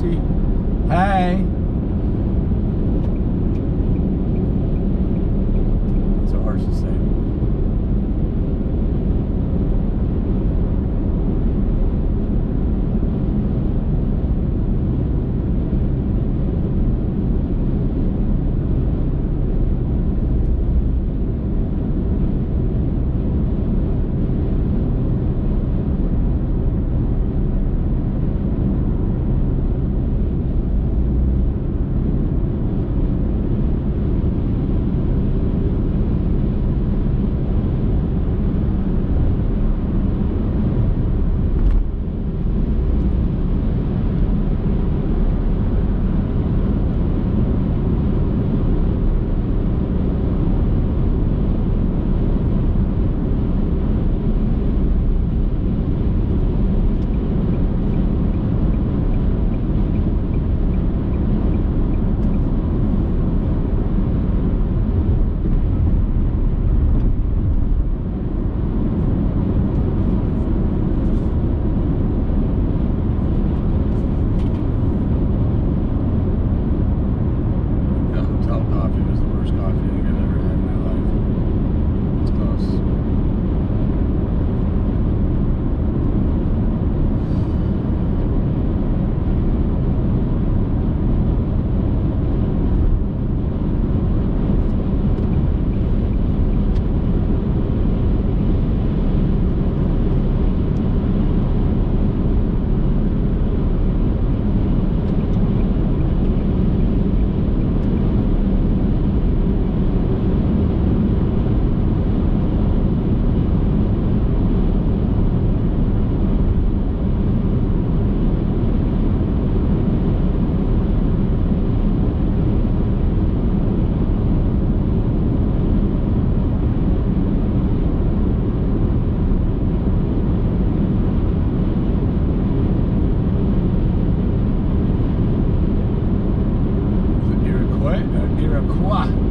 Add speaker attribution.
Speaker 1: Hey.
Speaker 2: 啊，